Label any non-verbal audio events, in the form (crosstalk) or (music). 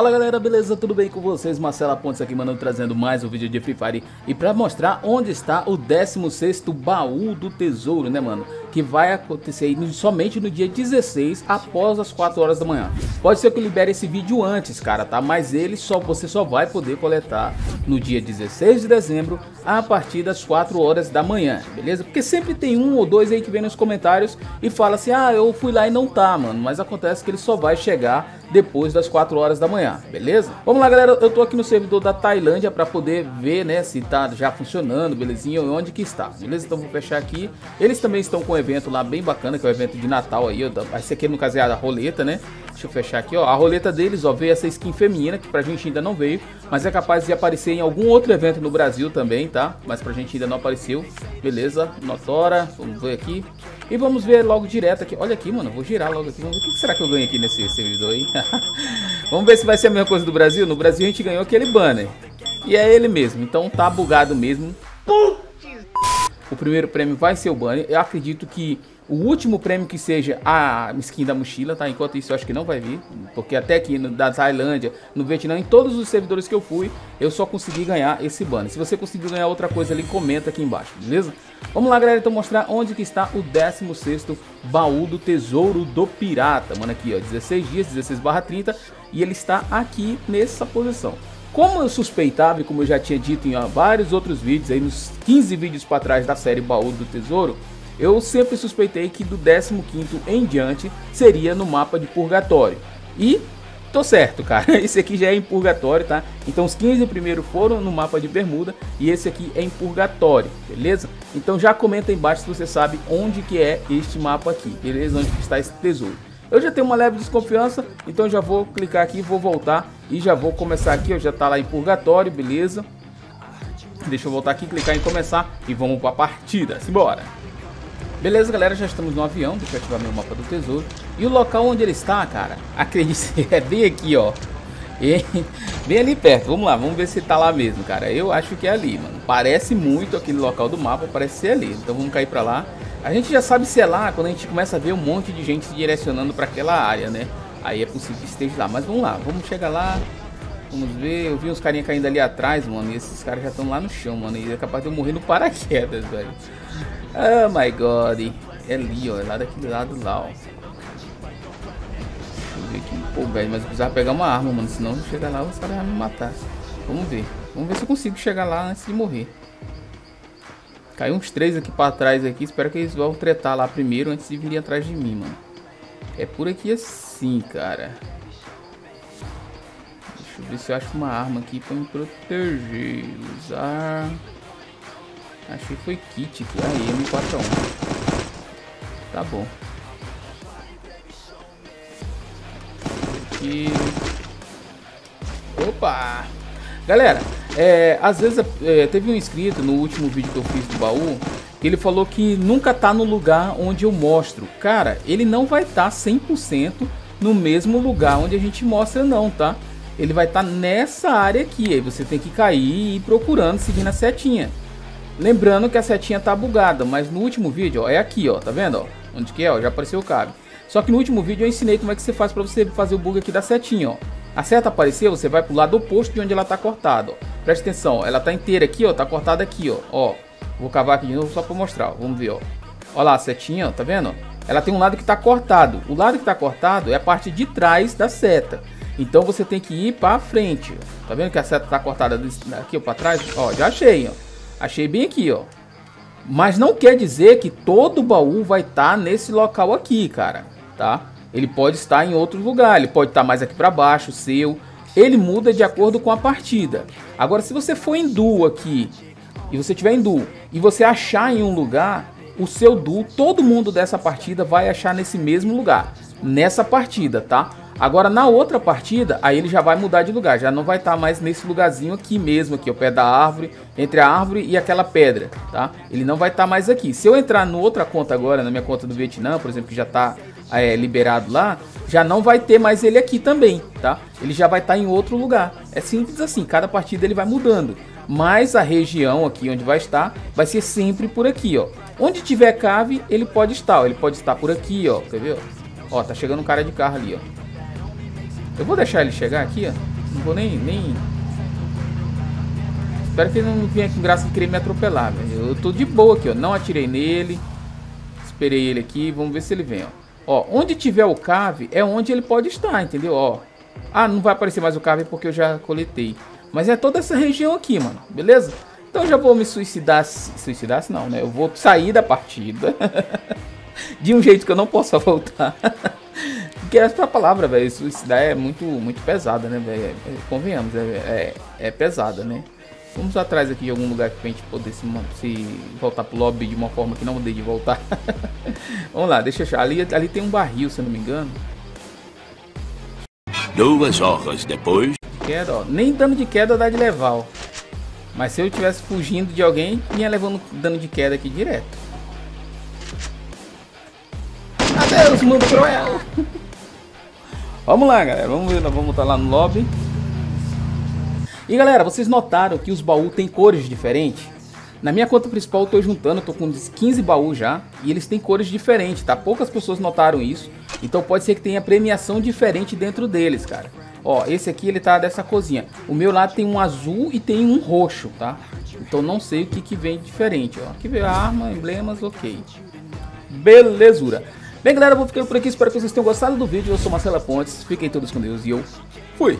Fala galera, beleza? Tudo bem com vocês? Marcela Pontes aqui, mandando trazendo mais um vídeo de Free Fire E pra mostrar onde está o 16º baú do tesouro, né mano? Que vai acontecer somente no dia 16, após as 4 horas da manhã Pode ser que eu libere esse vídeo antes, cara, tá? Mas ele só, você só vai poder coletar no dia 16 de dezembro, a partir das 4 horas da manhã, beleza? Porque sempre tem um ou dois aí que vem nos comentários e fala assim Ah, eu fui lá e não tá, mano Mas acontece que ele só vai chegar depois das 4 horas da manhã, beleza? Vamos lá, galera, eu tô aqui no servidor da Tailândia para poder ver, né, se tá já funcionando, belezinha, onde que está, beleza? Então vou fechar aqui. Eles também estão com evento lá bem bacana, que é o evento de Natal aí, esse aqui no caso é a roleta, né? Deixa eu fechar aqui, ó. A roleta deles, ó, veio essa skin feminina, que pra gente ainda não veio, mas é capaz de aparecer em algum outro evento no Brasil também, tá? Mas pra gente ainda não apareceu. Beleza, Notora, vamos ver aqui. E vamos ver logo direto aqui. Olha aqui, mano, vou girar logo aqui. Vamos ver o que será que eu ganho aqui nesse servidor aí. (laughs) vamos ver se vai ser a mesma coisa do Brasil. No Brasil a gente ganhou aquele banner. E é ele mesmo, então tá bugado mesmo. O primeiro prêmio vai ser o banner. Eu acredito que o último prêmio que seja a skin da mochila, tá? Enquanto isso eu acho que não vai vir, porque até aqui no, da Tailândia, no Vietnã, em todos os servidores que eu fui, eu só consegui ganhar esse banner. Se você conseguiu ganhar outra coisa ali, comenta aqui embaixo, beleza? Vamos lá, galera, então mostrar onde que está o 16º baú do tesouro do pirata. Mano, aqui ó, 16 dias, 16 barra 30, e ele está aqui nessa posição. Como eu suspeitava e como eu já tinha dito em vários outros vídeos, aí nos 15 vídeos para trás da série Baú do Tesouro, eu sempre suspeitei que do 15º em diante seria no mapa de Purgatório. E tô certo, cara. (laughs) Esse aqui já é em Purgatório, tá? Então os 15 primeiros foram no mapa de Bermuda e esse aqui é em Purgatório, beleza? Então já comenta aí embaixo se você sabe onde que é este mapa aqui, beleza? Onde está esse tesouro. Eu já tenho uma leve desconfiança, então já vou clicar aqui, vou voltar e já vou começar aqui, ó, já tá lá em Purgatório, beleza? Deixa eu voltar aqui, clicar em começar e vamos para a partida. Simbora! Beleza, galera, já estamos no avião. Deixa eu ativar meu mapa do tesouro. E o local onde ele está, cara, acredite, (laughs) é bem aqui, ó. Bem ali perto. Vamos lá, vamos ver se tá lá mesmo, cara. Eu acho que é ali, mano. Parece muito aquele local do mapa, parece ser ali. Então vamos cair pra lá. A gente já sabe se é lá quando a gente começa a ver um monte de gente se direcionando para aquela área, né? Aí é possível que esteja lá. Mas vamos lá, vamos chegar lá. Vamos ver. Eu vi uns carinha caindo ali atrás, mano. E esses caras já estão lá no chão, mano. E é capaz de eu morrer no paraquedas, velho. Oh my god. É ali, ó. É lá daquele lado lá, ó. Ver aqui. Pô, velho, mas eu precisava pegar uma arma, mano. Senão chegar lá, os caras vão me matar. Vamos ver. Vamos ver se eu consigo chegar lá antes de morrer. Caiu uns três aqui pra trás aqui. Espero que eles vão tretar lá primeiro antes de vir atrás de mim, mano. É por aqui assim, cara. Deixa eu ver se eu acho uma arma aqui pra me proteger. Usar... Achei que foi kit. Aí, M41. Tá bom. Opa! Galera, é, às vezes é, teve um inscrito no último vídeo que eu fiz do baú que ele falou que nunca tá no lugar onde eu mostro. Cara, ele não vai estar tá 100% no mesmo lugar onde a gente mostra não, tá? Ele vai estar tá nessa área aqui, aí você tem que cair e ir procurando, seguindo a setinha. Lembrando que a setinha tá bugada, mas no último vídeo, ó, é aqui, ó, tá vendo, ó? Onde que é, ó, já apareceu o cabo. Só que no último vídeo eu ensinei como é que você faz para você fazer o bug aqui da setinha, ó. A seta apareceu, você vai pro lado oposto de onde ela tá cortada, ó. Presta atenção, ó, ela tá inteira aqui, ó, tá cortada aqui, ó. Ó, vou cavar aqui de novo só para mostrar, ó. vamos ver, ó. Ó lá a setinha, ó, tá vendo? Ela tem um lado que tá cortado. O lado que tá cortado é a parte de trás da seta. Então você tem que ir para frente. Ó. Tá vendo que a seta tá cortada aqui para trás? Ó, já achei, ó. Achei bem aqui, ó. Mas não quer dizer que todo baú vai estar tá nesse local aqui, cara, tá? Ele pode estar em outro lugar, ele pode estar mais aqui para baixo, seu. Ele muda de acordo com a partida. Agora, se você for em duo aqui, e você tiver em duo, e você achar em um lugar, o seu duo, todo mundo dessa partida vai achar nesse mesmo lugar. Nessa partida, tá? Agora na outra partida, aí ele já vai mudar de lugar, já não vai estar tá mais nesse lugarzinho aqui mesmo, aqui, o pé da árvore, entre a árvore e aquela pedra, tá? Ele não vai estar tá mais aqui. Se eu entrar no outra conta agora, na minha conta do Vietnã, por exemplo, que já está é, liberado lá, já não vai ter mais ele aqui também, tá? Ele já vai estar tá em outro lugar. É simples assim, cada partida ele vai mudando. Mas a região aqui onde vai estar, vai ser sempre por aqui, ó. Onde tiver cave, ele pode estar, ó. Ele pode estar por aqui, ó. Quer ver? Ó, tá chegando um cara de carro ali, ó. Eu vou deixar ele chegar aqui, ó. Não vou nem, nem... Espero que ele não venha com graça de querer me atropelar, velho. Eu tô de boa aqui, ó. Não atirei nele. Esperei ele aqui. Vamos ver se ele vem, ó. Ó, onde tiver o cave é onde ele pode estar, entendeu? Ó. Ah, não vai aparecer mais o cave porque eu já coletei. Mas é toda essa região aqui, mano. Beleza? Então eu já vou me suicidar. Suicidar não, né? Eu vou sair da partida. (laughs) de um jeito que eu não possa voltar. (laughs) Porque essa palavra, velho, suicidar é muito, muito pesada, né, velho? É, convenhamos, é, é, é, pesada, né? Vamos atrás aqui de algum lugar pra gente poder se, se voltar pro lobby de uma forma que não dê de voltar. (laughs) Vamos lá, deixa eu achar. Ali, ali tem um barril, se eu não me engano. Duas horas depois. Queda, ó. Nem dano de queda dá de levar, ó. Mas se eu estivesse fugindo de alguém, ia levando dano de queda aqui direto. Adeus, mundo cruel. (laughs) vamos lá, galera. Vamos ver, vamos estar lá no lobby. E galera, vocês notaram que os baús têm cores diferentes? Na minha conta principal eu tô juntando, tô com 15 baús já, e eles têm cores diferentes, tá? Poucas pessoas notaram isso, então pode ser que tenha premiação diferente dentro deles, cara. Ó, esse aqui ele tá dessa cozinha. O meu lá tem um azul e tem um roxo, tá? Então não sei o que que vem diferente, ó. Aqui veio arma, emblemas, ok. Belezura. Bem, galera, vou ficando por aqui. Espero que vocês tenham gostado do vídeo. Eu sou Marcela Pontes. Fiquem todos com Deus e eu fui.